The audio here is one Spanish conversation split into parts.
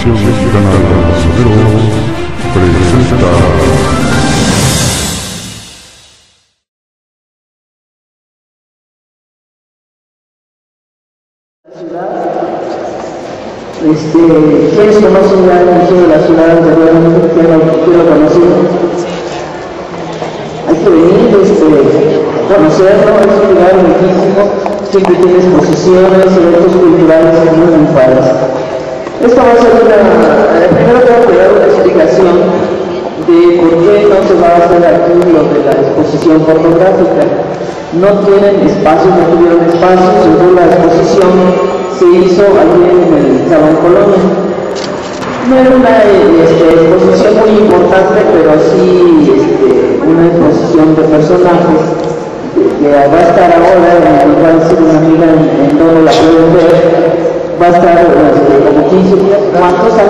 Asociación Mexicana de presenta Este, ¿Quiénes conocen ya el Museo de la Ciudad anteriormente? ¿Quién lo, quién lo? Hay que venir, este, conocerlo, es un lugar bellísimo, siempre tiene exposiciones, eventos culturales muy padres. Esto va a ser una, eh, primero tengo que dar una explicación de por qué no se va a hacer aquí lo de la exposición fotográfica. No tienen espacio, no tuvieron espacio, según la exposición se hizo allí en el Salón Colonia. No era una este, exposición muy importante, pero sí este, una exposición de personajes que va a estar ahora, va a decir una amiga en, en donde la pueden ver, va a estar este, como 15 días, ¿cuántos?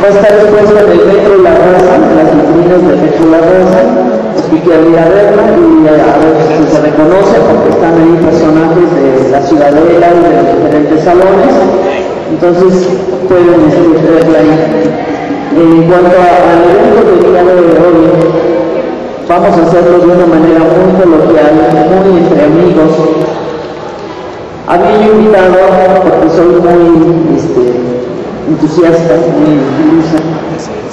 Va a estar expuesta en el Metro La Rosa, en las vitrinas del Metro La Rosa, había verla y a ver si se reconoce porque están ahí personajes de la ciudadela y de diferentes salones, entonces pueden verla ahí. En cuanto al evento del día de hoy, vamos a hacerlo de una manera muy coloquial, muy entre amigos. Había invitado, porque soy muy este, entusiasta, muy ilusa,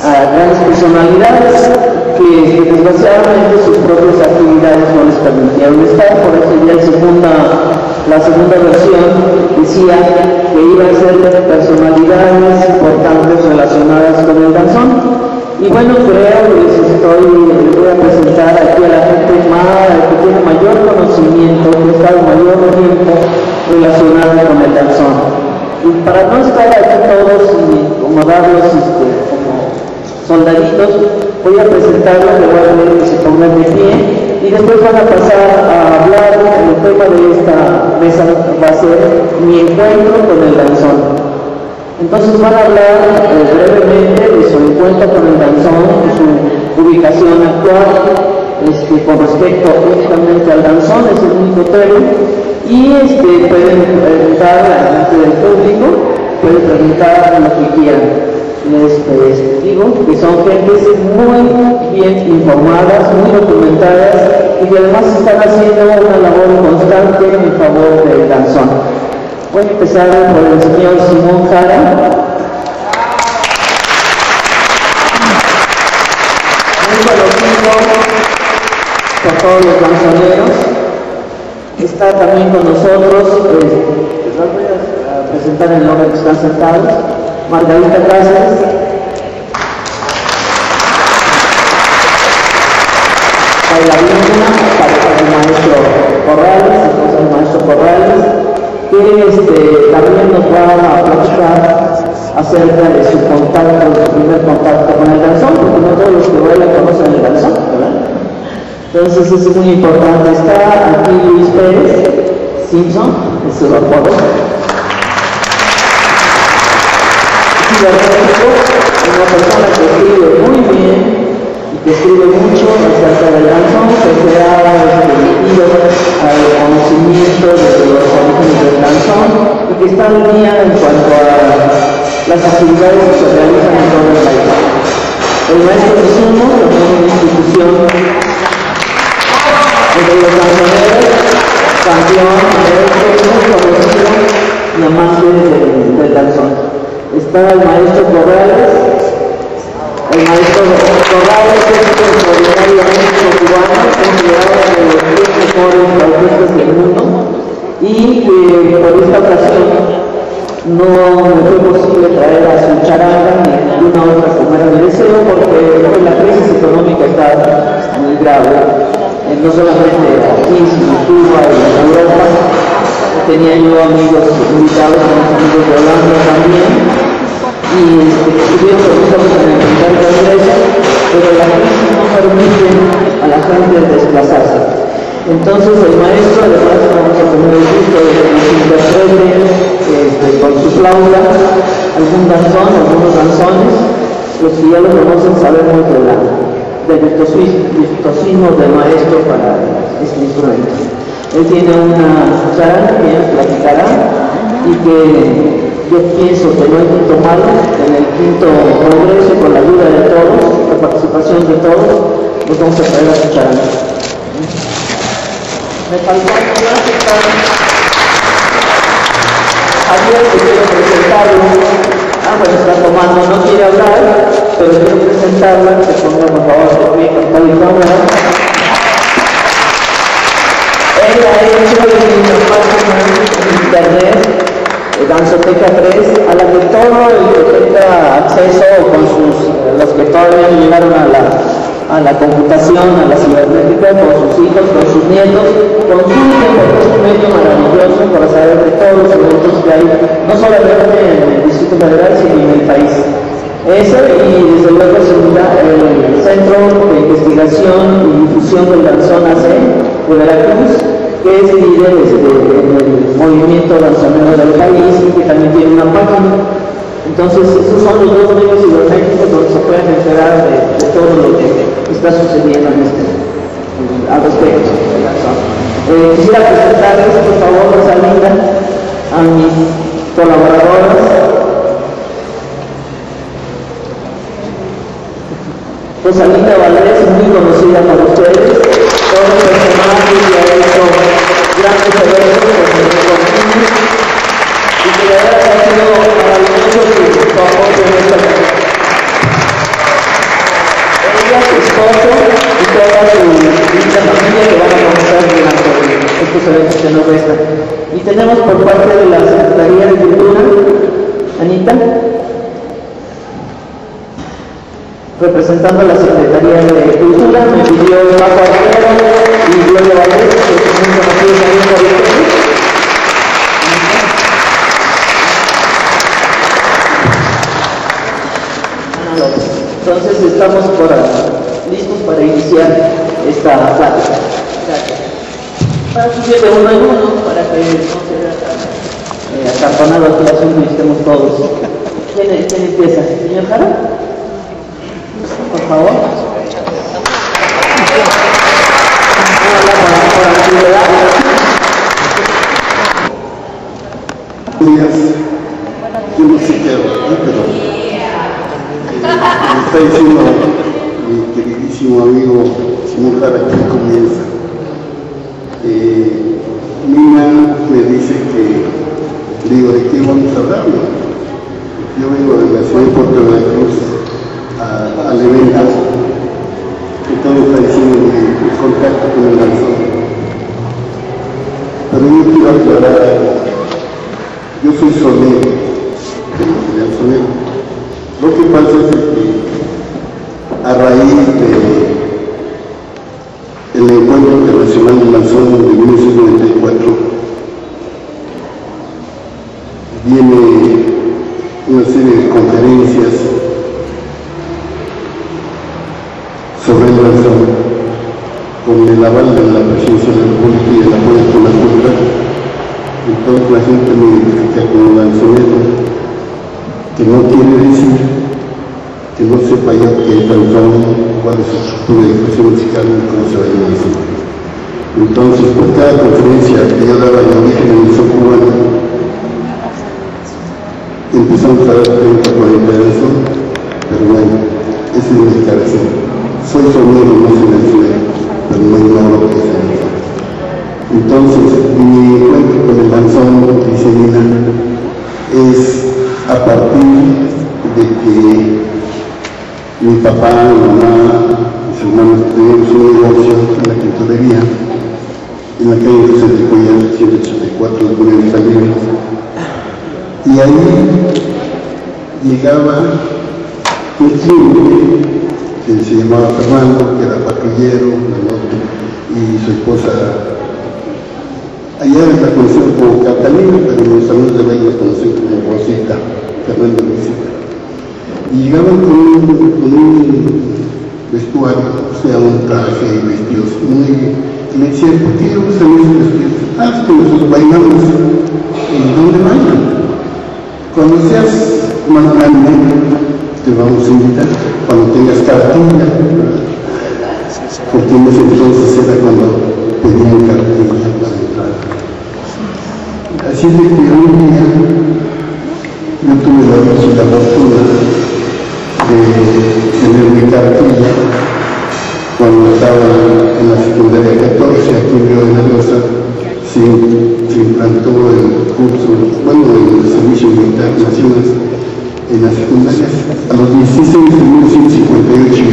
a grandes personalidades que desgraciadamente sus propias actividades no les permitieron estar, por eso ya segunda, la segunda versión decía que iba a ser personalidades importantes relacionadas con el danzón. Y bueno, creo que les estoy, les voy a presentar aquí a la gente más, que tiene mayor conocimiento, que ha estado mayor tiempo relacionada con el danzón. Y para no estar aquí todos y como darlos este, como soldaditos, voy a presentarlos, le voy a pedir que se pongan de pie y después van a pasar a hablar, el tema de esta mesa va a ser mi encuentro con el danzón. Entonces van a hablar eh, brevemente de su encuentro con el danzón, de su ubicación actual, este, con respecto únicamente al danzón, es el único tema, y este, pueden preguntar a la del público, pueden preguntar lo que quieran digo que son gentes muy bien informadas, muy documentadas y que además están haciendo una labor constante en favor del danzón. Voy a empezar por el señor Simón Jara. Muy conocido por todos los danzoneros. Está también con nosotros, eh, les voy a presentar el nombre que están sentados. Margarita Cáceres. Bailarina, pareja del maestro Corrales, esposa maestro Corrales, que este, también nos va a platicar acerca de su contacto, de su primer contacto con el danzón, porque no todos los que bailan conocen el danzón. Entonces es muy importante. Está aquí Luis Pérez Simpson, es su apodo. una persona que escribe muy bien y que escribe mucho acerca del danzón, que se ha dirigido al conocimiento de los orígenes del danzón y que está al día en cuanto a las actividades que se realizan en todo el país. El maestro sumo es una institución entre los danzoneros, campeón, muy conocido y amante del, del está el maestro Corrales, el maestro Corrales es un extraordinario músico cubano, considerado de los 10 mejores bautistas del mundo, y que por esta ocasión no fue posible traer a su charanga ni ninguna otra era mi deseo, porque pues, la crisis económica está muy grave, eh, no solamente aquí, sino en Cuba y en Europa. Tenía yo amigos invitados, unos amigos de Holanda también, y estuvieron preguntando en de la iglesia, pero la crisis no permite a la gente desplazarse. Entonces el maestro, además vamos a tener el gusto de que nos interprete este, con su flauta algún danzón, algunos danzones, los que ya lo conocen sabemos de la, del virtuosismo del maestro para este instrumento. Él tiene una charla que él platicará y que yo pienso que no hay que tomarlo en el quinto congreso con la ayuda de todos, la participación de todos, nos vamos a traer a escuchar. Me faltó Javier, que quiero presentarlo. Ah, bueno, está tomando, no quiere hablar, pero quiero presentarla, que ponga por favor pie con tal cámara. Ella ha hecho una página en internet, Danzoteca 3, a la que todo el que tenga acceso con sus, los que todavía llegaron a la, a la computación, a la cibernética, con sus hijos, con sus nietos, consulten porque es un medio maravilloso para saber de todos los eventos que hay, no solamente en el Distrito Federal, sino en el país. Ese y desde luego el Centro de Investigación y Difusión del Danzón AC de Veracruz, que es líder este, en el movimiento danzonero del país y que también tiene una página. Entonces, esos son los dos medios cibernéticos donde se pueden enterar de, todo lo que está sucediendo en este, al respecto. Eh, quisiera presentarles, por favor, Rosalinda, a mis colaboradoras. Rosalinda Valdés muy conocida para ustedes, todo el personaje que ha hecho grandes eventos con niños y que de verdad ha sido maravilloso su apoyo en esta ella, su esposo y toda su linda familia que van a comenzar durante estos eventos que nos restan. Y tenemos por parte de la Secretaría de Cultura, Anita, representando a la Secretaría de Cultura, me pidió Paco Arquero y Gloria Valdés, que son conocidos también por el Entonces estamos por, listos para iniciar esta plática. Para subir de uno en uno, para que no se vea tan eh, acartonado aquí y estemos todos. ¿Quién, ¿Quién empieza? ¿Señor Jara? Por favor. Yo no sé qué hablar, pero eh, está diciendo mi queridísimo amigo Simón Jara comienza. Eh, Nina me dice que, digo, ¿de qué vamos a hablar? Yo vengo de la ciudad de Puerto Veracruz a- al evento que todo está diciendo el contacto con el danzón. Pero yo quiero aclarar. Yo soy sonero, sonero. Lo que pasa es que a raíz de el encuentro internacional de Lanzón de 1994 viene una serie de conferencias sobre el Lanzón con el aval de la presidencia de la República y el apoyo de la cultura entonces la gente me identifica como lanzonero, que no quiere decir que no sepa yo qué es danzón, cuál es su estructura de musical y cómo se va a. Entonces, por cada conferencia que yo daba en origen en el cubano, empezamos a dar en la quintorería, en la calle José de Cuellar, 184 de Buenos Aires. Y ahí llegaba un cliente que se llamaba Fernando, que era patrullero, y su esposa Allá la conocen como Catalina, pero los amigos de Valle la conocen como Rosita, Fernando Rosita. Y llegaban con un, con un sea un traje y vestidos y me decía, ¿por qué usan esos vestidos? Ah, es nosotros bailamos. ¿En dónde bailan? Cuando seas más grande, te vamos a invitar, cuando tengas cartilla. Porque en ese entonces era cuando pedían cartilla para entrar. Así es que un día yo tuve la fortuna de tener mi cartilla cursaba en la secundaria 14, aquí en Río se, se implantó el curso, bueno, el servicio militar de naciones en las secundarias. A los 16 de 1958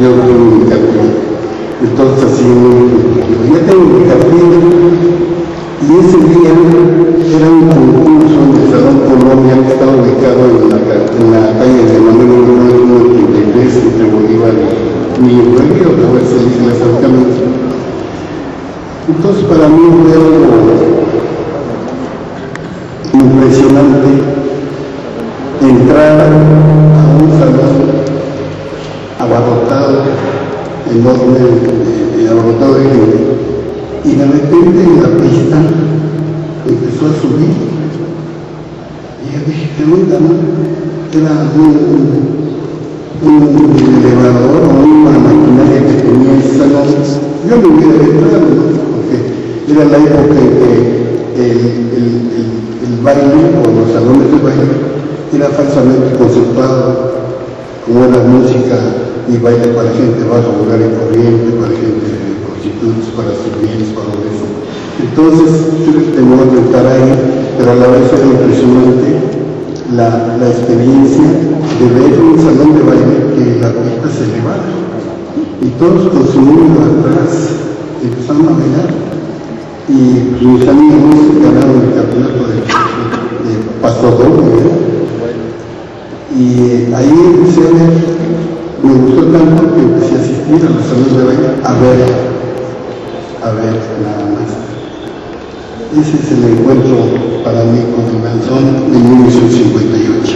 yo tuve mi campeón. Entonces así, yo ya tengo mi campeón y ese día Entonces para mí fue algo impresionante entrar a un salón abarrotado, enorme, eh, abarrotado de gente, y de repente en la pista empezó a subir. Y yo dije, ¿qué onda, no? Era un, un elevador o una maquinaria que tenía ese salón. Yo me hubiera entrado, ¿no? Era la época en que el, el, el, el baile o los salones de baile era falsamente conceptuado como era música y baile para gente baja, vulgar y corriente, para gente prostitutas, para civiles, para eso. Entonces, yo tengo que estar ahí, pero a la vez era impresionante la, la experiencia de ver un salón de baile que la pista se elevara. Y todos su número atrás empezaron a bailar. Y mis amigos ganaron el campeonato de, de, Pastor. Y ahí empecé a me gustó tanto que empecé a asistir a los salones de baile a ver, a ver nada más. Ese es el encuentro para mí con el danzón de 1958.